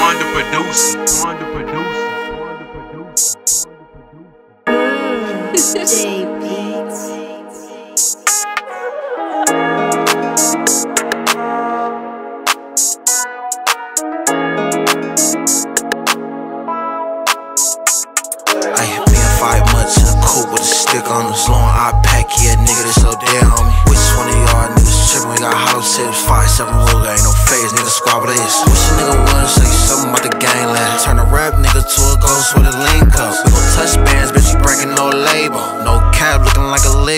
Twan the producer. Twan the producer. Twan the producer. J Beats. I hit me a five months in a coupe with a stick on the Long I pack, yeah, nigga, this so dead on me. Which one of y'all niggas trippin'? We got hollow tips, five, seven roller, ain't no phase, nigga, squabble this. Wish a nigga would say something about the gangland. Turn a rap nigga to a ghost with a link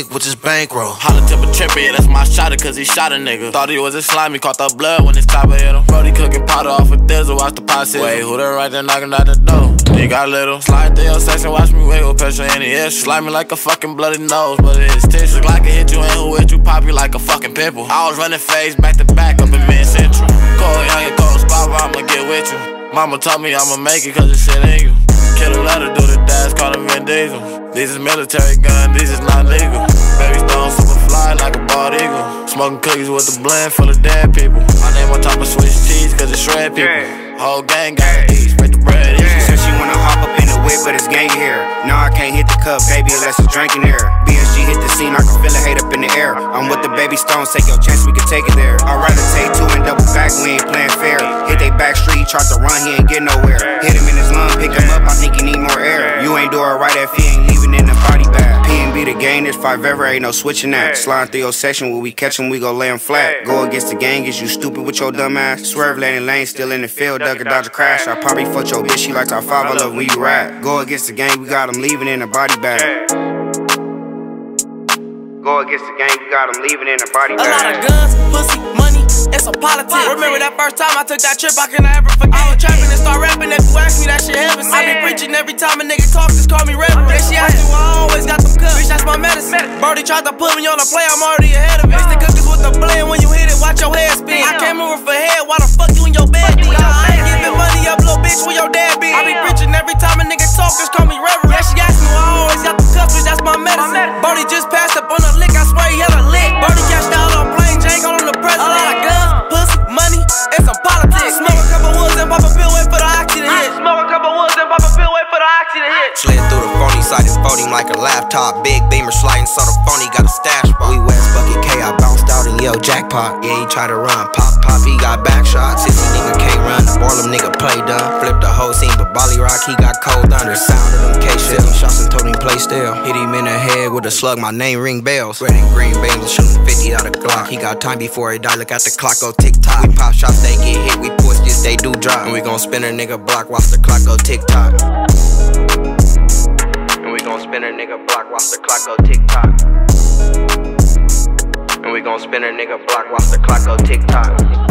like a lick, which is bankroll. Holla tip a tripper, yeah, that's my shotter, cause he shot a nigga. Thought he was a slimy, caught the blood when his chopper hit him. Brody cooking powder off a thizzle, watch the pot. Wait, who that right there knocking at the door? He got little. Slide through your section, watch me wiggle, pressure in the air. Slime me like a fucking bloody nose, but it is tissue. Look like it hit you and who hit you, pop you like a fucking pimple. I was running phase back to back up in mid central. Cold young and cold spot, I'ma get with you. Mama told me I'ma make it cause this shit ain't you. Kill a letter, do the dash, call him Vin Diesel. These is military gun, this is not legal. Baby stone super fly like a bald eagle. Smoking cookies with a blend full of dead people. My name on top of Swiss cheese cause it shred people. Whole gang got to eat, spread the bread. She said she wanna hop up in the whip, but it's gang here. No, I can't hit the cup, baby, unless it's drinking air. BSG hit the scene, I can feel the hate up in the air. I'm with the baby stones, take your chance, we can take it there. I'd rather take two and double back, we ain't playing fair. Hit they back street, tried to run, he ain't get nowhere. Hit him in his lung, pick him up, I think he need more air. You ain't do it right if he ain't game, this five ever, ain't no switching that. Slide through your section, when we catch him, we gon' lay him flat. Go against the gang, is you stupid with your dumb ass? Swerve lane lane, still in the field, duck a dodge a crash. I probably fuck your bitch, she like top five, I love when you rap. Go against the gang, we got him leaving in a body bag. Go against the gang, we got him leaving in a body bag. A lot of guns, pussy, money, it's some politics. Remember that first time I took that trip, I can never forget. I was trapping and start rapping. If you ask me that shit heaven I be preaching every time a nigga talk, just call me reverend. Then she asked me why I always got them cups. Brody tried to put me on a play, I'm already ahead of it. Mix the cookies with the blend when you hit it, watch your head spin. I can't move for head, Slid through the phony side and phone him like a laptop. Big beamer sliding, so the phony got a stash spot. We West Bucket K, I bounced out and yelled jackpot. Yeah, he tried to run. Pop, pop, he got back shots. Sissy nigga can't run. The Barlum nigga play done. Flip the whole scene, but Bolly Rock, he got cold under. Sound of them K shells. Shots and told him play still. Hit him in the head with a slug, my name ring bells. Red and green Bengals shooting 50 out of Glock. He got time before he die, look at the clock, go tick tock. We pop shots, they get they do drop. And we gon' spin a nigga block, watch the clock go tick tock. And we gon' spin a nigga block, watch the clock go tick tock. And we gon' spin a nigga block, watch the clock go tick tock.